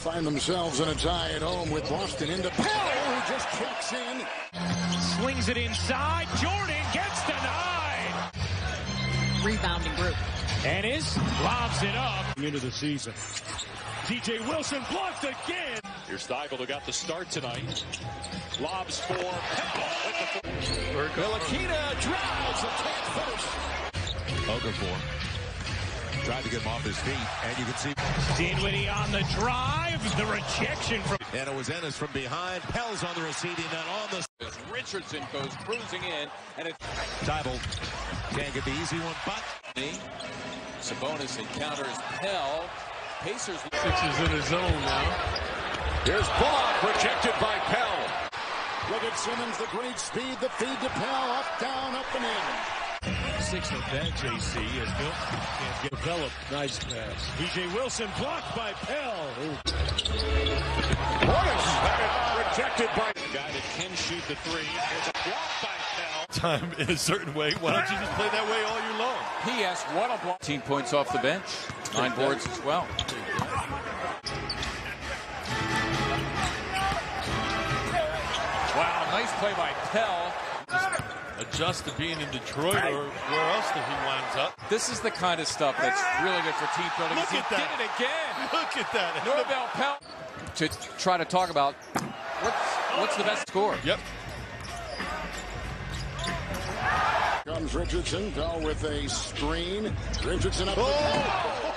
find themselves in a tie at home with Boston into Pelle, who just kicks in. Slings it inside. Jordan gets denied. Rebounding group. And is lobs it up. Into the season. DJ Wilson blocked again. Here's Thybulle who got the start tonight. Lobs for Pelle. Ntilikina drives and can't finish. Okafor tried to get him off his feet, and you can see Dinwiddie on the drive. The rejection from. and it was Ennis from behind. Pelle's on the receiving end on the As Richardson goes cruising in, and it's Thybulle can't get the easy one, but Sabonis encounters Pelle. Pacers. Sixers in his zone now. Here's Bullock, rejected by Pelle. Look at Simmons, the great speed, the feed to Pelle, up, down, up, and in. Six on bench, JC as Milton can't get developed. Nice pass. DJ Wilson blocked by Pelle. Portis had it rejected by The guy that can shoot the three. There's a block by Pelle. Time in a certain way. Why don't you just play that way all year long? P.S. What a block. 18 points off the bench. Nine boards as well. Wow, nice play by Pelle. Adjust to being in Detroit or where else that he winds up. This is the kind of stuff that's really good for team building. Look he at that. did it again. Look at that. Norvel Pelle to try to talk about what's, what's the best score. Yep. Comes Richardson, Pelle with a screen. Richardson up. Oh!